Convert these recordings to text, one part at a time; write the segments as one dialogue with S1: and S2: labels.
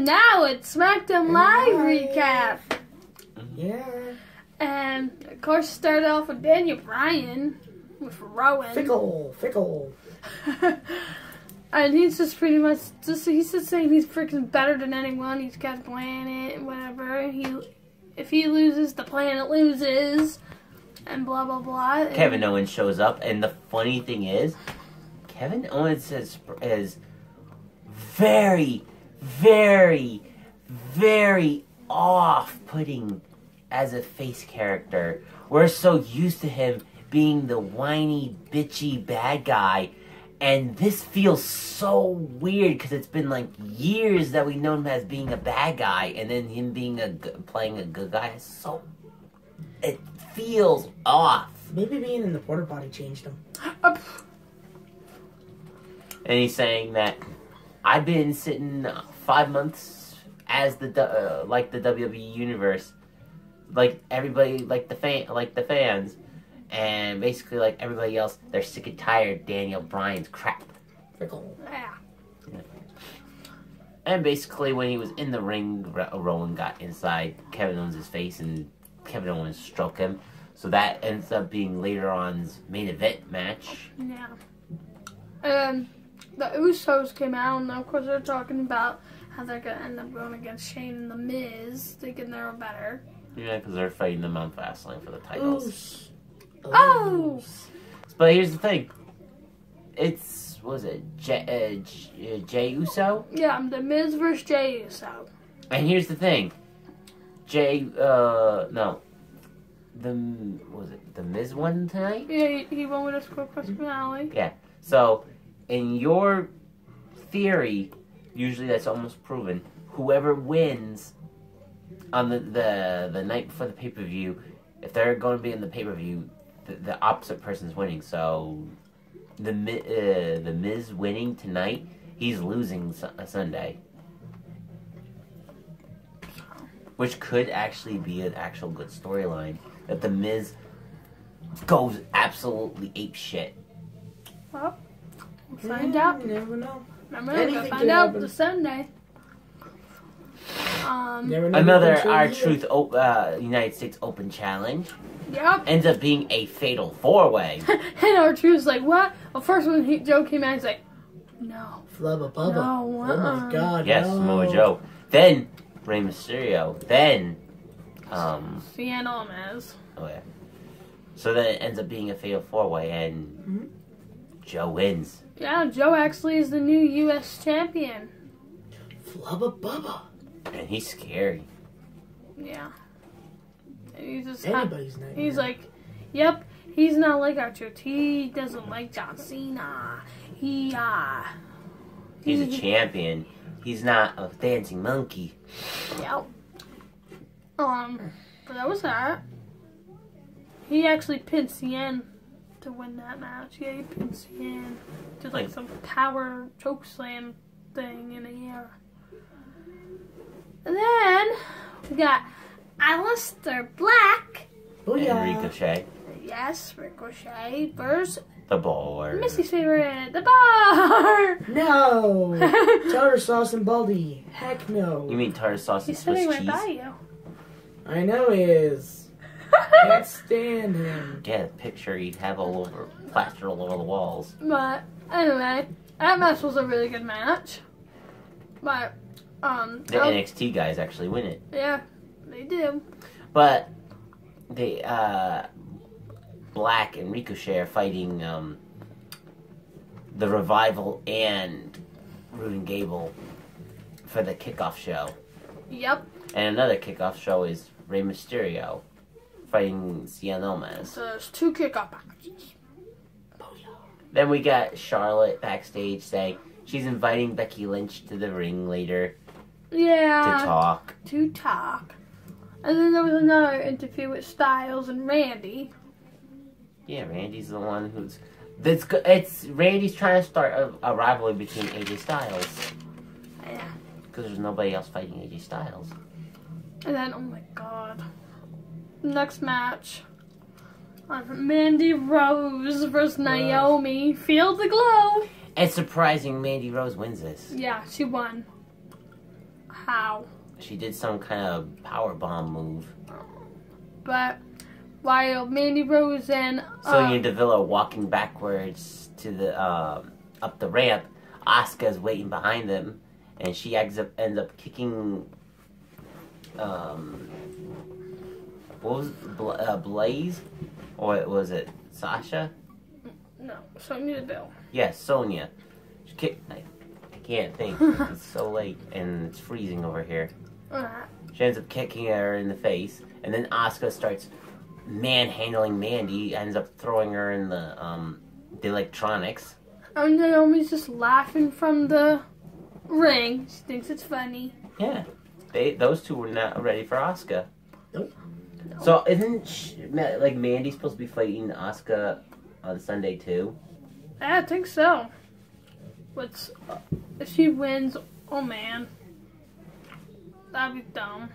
S1: And now it's SmackDown Live
S2: Live.
S1: recap.
S2: Yeah.
S1: And of course, started off with Daniel Bryan with Rowan.
S2: Fickle, fickle.
S1: and he's just pretty much just he's just saying he's freaking better than anyone. He's got a planet and whatever. He if he loses, the planet loses, and blah blah blah. And-
S3: Kevin Owens shows up, and the funny thing is, Kevin Owens is, is very, very, very off-putting as a face character. We're so used to him being the whiny, bitchy bad guy, and this feels so weird because it's been like years that we know him as being a bad guy, and then him being a g- playing a good guy. It's so it feels off.
S2: Maybe being in the porter potty changed him.
S3: And he's saying that I've been sitting five months as the uh, like the WWE universe, like everybody, like the fan, like the fans, and basically like everybody else, they're sick and tired Daniel Bryan's crap.
S1: Yeah.
S3: And basically, when he was in the ring, Ro- Rowan got inside Kevin Owens' face, and Kevin Owens struck him. So that ends up being later on's main event match.
S1: Yeah. And the Usos came out, and of course they're talking about how they're gonna end up going against Shane and the Miz, thinking they're better.
S3: Yeah, because they're fighting them on Fastlane for the titles.
S2: Oos.
S1: Oh!
S3: But here's the thing. It's what was it J, uh, J, uh, Jey Uso?
S1: Yeah, I'm the Miz versus Jey Uso.
S3: And here's the thing. Jay, uh, no, the was it the Miz won tonight?
S1: Yeah, he, he won with a quick question finale. Yeah.
S3: So, in your theory, usually that's almost proven. Whoever wins on the the, the night before the pay per view, if they're going to be in the pay per view, the, the opposite person's winning. So, the uh, the Miz winning tonight, he's losing su- uh, Sunday, which could actually be an actual good storyline. That the Miz goes absolutely ape shit.
S1: Well, we'll find out.
S2: Never know.
S1: Remember,
S2: Anything
S1: gonna find out
S2: happen.
S1: this Sunday. Um,
S3: Another R-Truth o- uh, United States Open challenge
S1: yep.
S3: ends up being a fatal four way.
S1: and R-Truth's like, what? Well, first when he, Joe came out, he's like, no.
S2: Flubba bubba.
S1: No,
S2: oh
S1: uh-uh.
S2: my god.
S3: yes,
S2: no.
S3: Samoa Joe. Then Rey Mysterio. Then um
S1: Cien Almas.
S3: oh yeah. So then it ends up being a fatal four way and
S2: Mhm.
S3: Joe wins.
S1: Yeah, Joe actually is the new U.S. champion.
S2: Flubba bubba.
S3: And he's scary.
S1: Yeah. And he's just
S2: Anybody's name.
S1: He's like, yep, he's not like R-Truth. He doesn't like John Cena. He, uh.
S3: He's a champion. He's not a dancing monkey.
S1: Yep. Um, but that was that. He actually pinned Cien to win that match. Yeah, you can see Cien. Did like hmm. some power choke slam thing in the air. And then we got Aleister Black.
S3: And
S2: Booyah.
S3: Ricochet.
S1: Yes, Ricochet versus
S3: The baller.
S1: Missy's favorite, the bar.
S2: No. Tartar sauce and baldy. Heck no.
S3: You mean tartar sauce and
S1: He's
S3: Swiss
S1: sitting right
S3: cheese?
S1: by you.
S2: I know he is. Can't stand him.
S3: Yeah, the picture you'd have all over plastered all over the walls.
S1: But anyway, that match was a really good match. But um,
S3: The
S1: oh,
S3: NXT guys actually win it.
S1: yeah, they do.
S3: But the uh, Black and Ricochet are fighting um, the Revival and Roode and Gable for the kickoff show.
S1: Yep.
S3: And another kickoff show is Rey Mysterio fighting Cien Almas.
S1: So there's two kickoff packages.
S3: Then we got Charlotte backstage saying she's inviting Becky Lynch to the ring later
S1: Yeah.
S3: to talk.
S1: To talk. And then there was another interview with Styles and Randy.
S3: Yeah, Randy's the one who's. That's it's Randy's trying to start a, a rivalry between AJ Styles
S1: Yeah.
S3: because there's nobody else fighting AJ Styles.
S1: And then, oh my god. Next match. Mandy Rose versus Naomi. Feel the glow.
S3: It's surprising Mandy Rose wins this.
S1: Yeah, she won. how.
S3: She did some kind of power bomb move.
S1: But while Mandy Rose and uh,
S3: Sonya Deville are walking backwards to the uh, up the ramp. Asuka's waiting behind them, and she ends up ends up kicking. Um, what was it? Bla- uh, Blaze, or was it Sasha?
S1: no, Sonya Deville.
S3: Yes, Sonya. She kick. I, I can't think. it's so late and it's freezing over here.
S1: Uh,
S3: She ends up kicking her in the face, and then Asuka starts manhandling Mandy. Ends up throwing her in the um the electronics.
S1: and Naomi's just laughing from the ring. She thinks it's funny.
S3: Yeah, they those two were not ready for Asuka.
S2: Nope.
S3: So isn't sh Ma- like Mandy supposed to be fighting Asuka on Sunday too?
S1: Yeah, I think so. What's uh, if she wins? Oh man, that'd be dumb.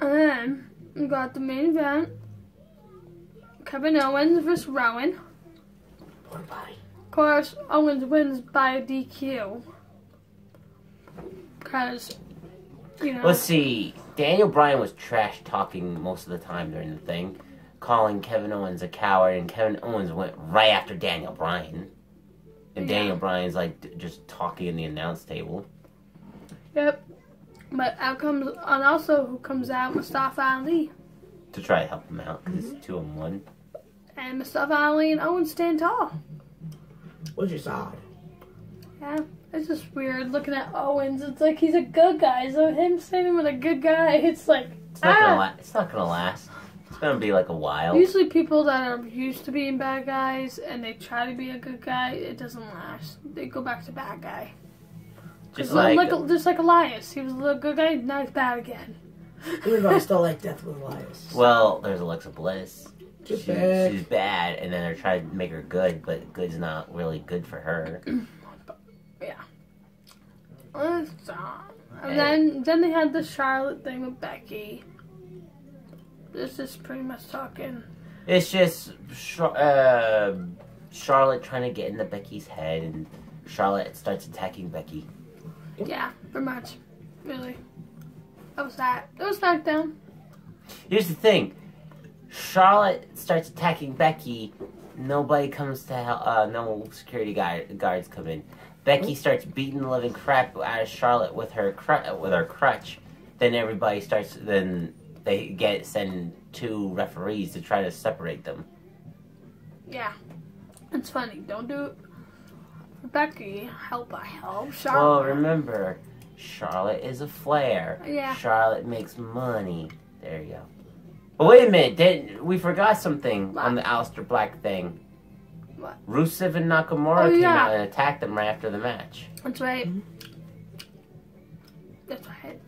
S1: And then we got the main event: Kevin Owens versus Rowan.
S2: Poor body.
S1: Of course, Owens wins by DQ. Because, you know.
S3: Let's see. Daniel Bryan was trash talking most of the time during the thing, calling Kevin Owens a coward, and Kevin Owens went right after Daniel Bryan. And
S1: Yeah.
S3: Daniel Bryan's like just talking in the announce table.
S1: Yep. But out comes, and also who comes out? Mustafa Ali.
S3: to try to help him out because it's two and one.
S1: And Mustafa Ali and Owens stand tall.
S2: Which is odd.
S1: Yeah. It's just weird looking at Owens. It's like he's a good guy. So him standing with a good guy, it's like.
S3: It's not
S1: ah!
S3: gonna la- It's not gonna last. It's gonna be like a while.
S1: Usually people that are used to being bad guys and they try to be a good guy, it doesn't last. They go back to bad guy.
S3: Just
S1: Just
S3: like,
S1: like, just like Elias. He was a good guy, now he's bad again.
S2: Even though I still like Death with Elias.
S3: well, there's Alexa Bliss.
S2: She's
S3: She-
S2: bad.
S3: She's bad, and then they're trying to make her good, but good's not really good for her.
S1: Uh, so- And then then they had the Charlotte thing with Becky. This is pretty much talking.
S3: It's just uh, Charlotte trying to get into Becky's head, and Charlotte starts attacking Becky.
S1: Yeah, pretty much. Really. That was that. That was SmackDown.
S3: Here's the thing: Charlotte starts attacking Becky. Nobody comes to help. Uh, no security guard, guards come in. Becky starts beating the living crap out of Charlotte with her cru- with her crutch. Then everybody starts. Then they get send two referees to try to separate them.
S1: Yeah. It's funny. Don't do it Becky. Help I help. Charlotte.
S3: Well, remember, Charlotte is a Flair.
S1: Yeah.
S3: Charlotte makes money. There you go. But wait a minute, did we forgot something on the Aleister Black thing?
S1: What?
S3: Rusev and Nakamura
S1: Oh,
S3: came
S1: yeah.
S3: out and attacked them right after the match.
S1: That's right. That's right.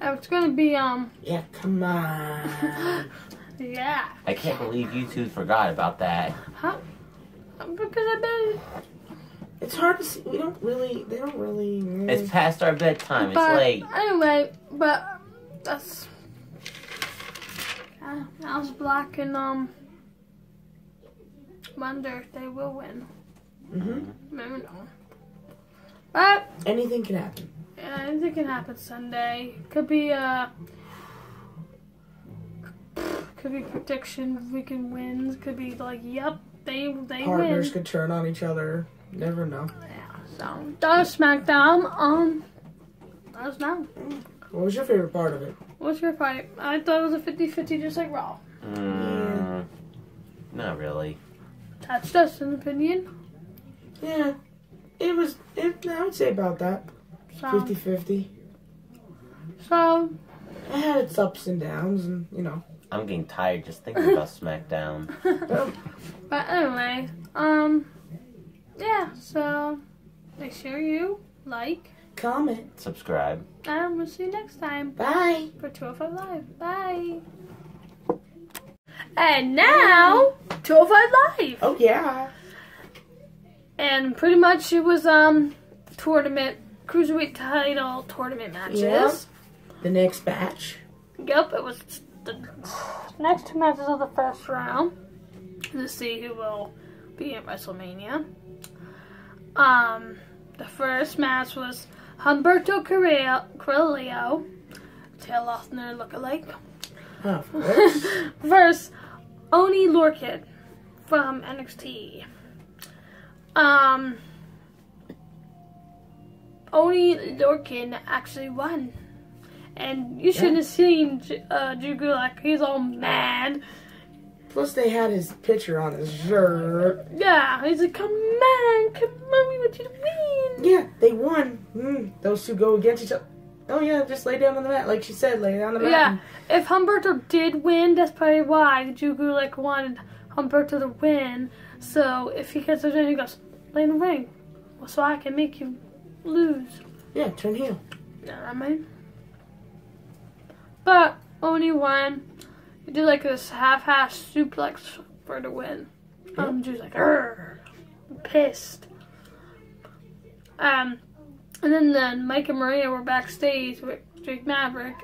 S1: Oh, it's gonna be um.
S2: Yeah, come on.
S1: Yeah.
S3: I can't believe you two forgot about that.
S1: Huh? Because I've been.
S2: it's hard to see. We don't really. They don't really.
S3: It's past our bedtime. It's late.
S1: anyway, but that's. I was Black and um. Wonder if they will win.
S2: hmm
S1: Never know. But
S2: Anything can happen.
S1: yeah, anything can happen Sunday. Could be uh Could be prediction. We can win. Could be like, yep, they they
S2: Partners
S1: win.
S2: could turn on each other. Never know.
S1: Yeah. So that was SmackDown. Um, let us know.
S2: What was your favorite part of it?
S1: What's your fight? I thought it was a 50-50 just like Raw.
S3: Mm, not really.
S1: That's just an opinion.
S2: Yeah, it was. It, I would say about that.
S1: So,
S2: 50-50.
S1: so
S2: It had its ups and downs, and you know.
S3: I'm getting tired just thinking about SmackDown.
S2: But
S1: but anyway, um, yeah. So make sure you like,
S2: comment.
S3: Subscribe.
S1: and we'll see you next time
S2: Bye.
S1: for 205 Live. Bye. And now 205 Live.
S2: Oh yeah.
S1: And pretty much it was um tournament cruiserweight title tournament matches.
S2: Yeah. The next batch.
S1: Yep, it was the next two matches of the first round to see who will be at WrestleMania. Um, the first match was Humberto Carrillo, Carrillo Taylor Lautner lookalike,
S2: Oh,
S1: versus Oni Lorcan from NXT. Um, Oni Lorcan actually won. And you should
S2: Yeah.
S1: have seen uh, Drew Gulak. He's all mad.
S2: Plus, they had his picture on his shirt.
S1: Yeah, he's like, come on, come on, we want you to win.
S2: Yeah, they won. Mm, those two go against each other. Oh yeah, just lay down on the mat, like she said, lay down on the mat.
S1: Yeah, if Humberto did win, that's probably why Drew Gulak wanted Humberto to win. So if he gets the win, he goes, lay in the ring, so I can make you lose.
S2: Yeah, turn heel.
S1: You know what I mean? But Oni won. He did like this half-ass suplex for the win. Um, Drew's like, "Arr," pissed. Um, and then then Mike and Maria were backstage with Drake Maverick.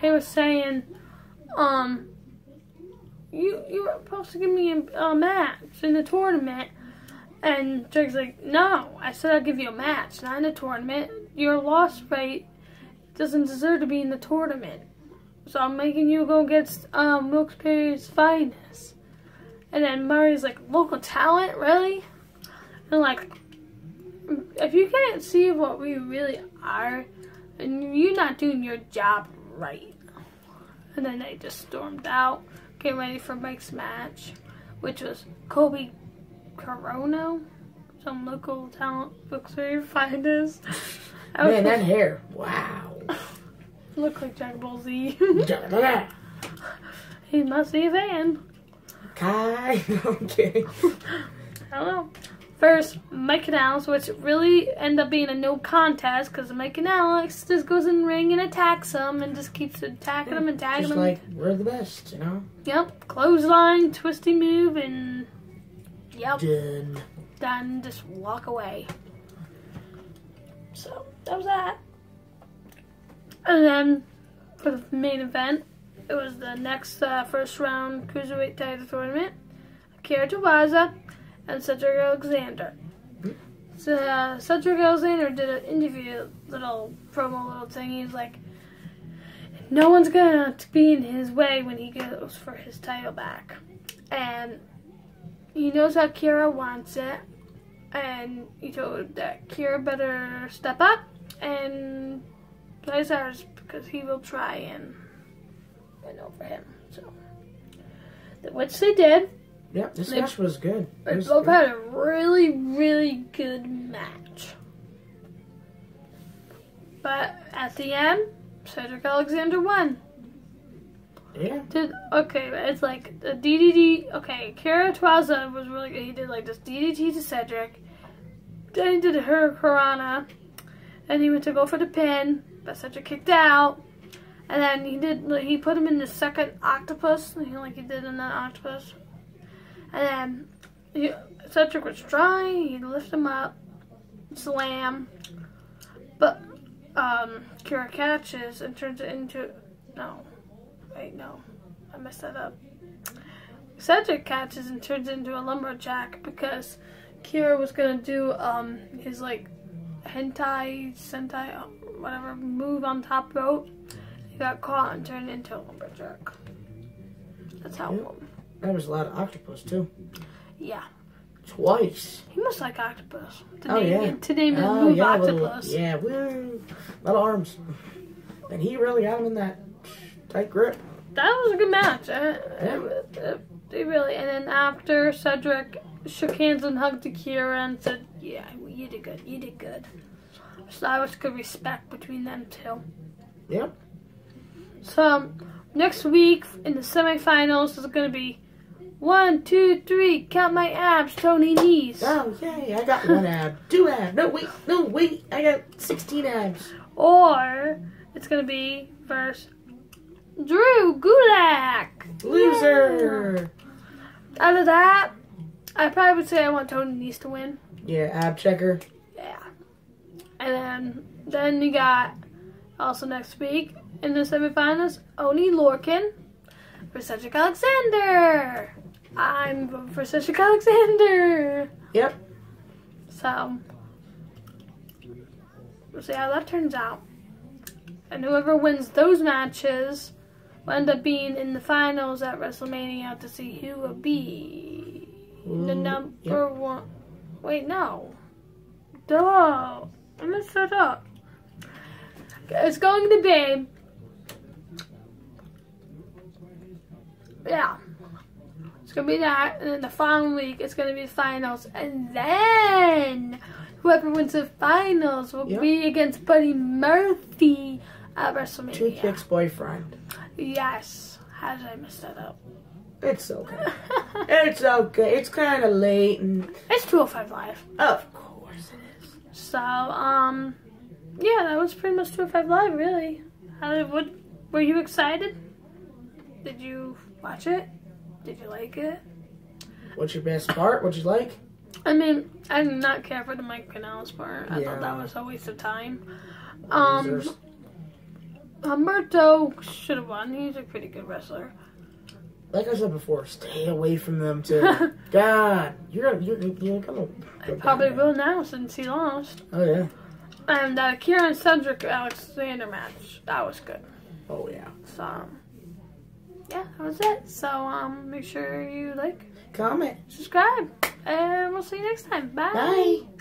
S1: He was saying, um, you you were supposed to give me a, a match in the tournament. And Drake's like, no, I said I'll give you a match, not in the tournament. Your loss rate doesn't deserve to be in the tournament. So I'm making you go against um, Wilkes-Barre's finest. And then Murray's like, local talent, really? And like, if you can't see what we really are, then you're not doing your job right. And then they just stormed out, getting ready for Mike's match, which was Kobe Corono, some local talent, finest. I was
S2: Man, that hair. Wow.
S1: Look like Dragon Ball Z. He must be a fan.
S2: Kai. okay.
S1: Know. First, Mike Kanellis, which really end up being a no contest because Mike Kanellis just goes in the ring and attacks him and just keeps attacking him and tagging
S2: Just
S1: him.
S2: like we're the best, you know.
S1: Yep, clothesline, twisty move, and yep,
S2: Done.
S1: done. Just walk away. So that was that. And then for the main event, it was the next uh, first round cruiserweight title tournament. Akira Tozawa and Cedric Alexander. So uh, Cedric Alexander did an interview, little promo, little thing. He's like, "No one's gonna be in his way when he goes for his title back," and he knows how Kira wants it, and he told that Kira better step up and play ours because he will try and win over him. So, which they did.
S2: Yep, this
S1: They-
S2: match was good. It
S1: They
S2: was
S1: both
S2: good.
S1: had a really, really good match. But at the end, Cedric Alexander won.
S2: Yeah.
S1: Did okay? It's like a DDT. Okay, Kara Tozawa was really good. He did like this DDT to Cedric. Then he did hurricanrana. Then he went to go for the pin, but Cedric kicked out. And then he did. He put him in the second octopus, know, like he did in that octopus. And then he, Cedric was trying. He lift him up, slam, but um, Kira catches and turns it into no. Wait, no. I messed that up. Cedric catches and turns into a lumberjack because Kira was gonna do um his like hentai sentai uh, whatever move on top rope. He got caught and turned into a lumberjack. That's how.
S2: Yeah. That was a lot of octopus too.
S1: Yeah,
S2: Twice.
S1: he must like octopus. To
S2: Oh,
S1: name,
S2: yeah.
S1: To name
S2: Oh
S1: move
S2: yeah,
S1: octopus.
S2: little, yeah, woo, lot of arms. And he really got him in that tight grip.
S1: That was a good match. Uh, it- it- They really. And then after Cedric shook hands and hugged Akira and said, "Yeah, you did good. You did good." So that was good respect between them two.
S2: Yep.
S1: So next week in the semifinals is going to be one, two, three. Count my abs, Tony Nese.
S2: Oh yay! I got one ab, two abs. No wait, no wait. I got sixteen abs.
S1: Or it's going to be versus Drew Gulak.
S2: Loser.
S1: Out of that, I probably would say I want Tony Nese to win.
S2: Yeah, ab checker.
S1: Yeah. And then then you got also next week in the semifinals, Oni Lorcan for Cedric Alexander. I'm voting for Cedric Alexander.
S2: Yep.
S1: So we'll see how that turns out. And whoever wins those matches will end up being in the finals at WrestleMania to see who will be the
S2: Mm,
S1: number one. Wait, no. Duh. I messed that up. It's going to be. Yeah. To be that. And then the following week, it's going to be the finals. And then whoever wins the finals will
S2: Yep.
S1: be against Buddy Murphy at WrestleMania.
S2: Toothpick's boyfriend.
S1: Yes. How did I mess that up?
S2: It's okay. It's okay. It's kind of late, and
S1: it's 205 Live.
S2: of course it is.
S1: So, um, yeah, that was pretty much 205 Live, really. How did, what, were you excited? Did you watch it? Did you like it?
S2: What's your best part? What'd you like?
S1: I mean, I did not care for the Mike Kanellis part. I thought that was a waste of time. Um. Humberto should have won. He's a pretty good wrestler.
S2: like I said before, stay away from them too. God, you're gonna, you're, you're gonna.
S1: I probably will now since he lost.
S2: Oh yeah.
S1: And that Kieran Cedric Alexander match, that was good.
S2: Oh yeah.
S1: So, yeah, that was it. So, um, make sure you like,
S2: Comment.
S1: subscribe, and we'll see you next time. Bye.
S2: Bye.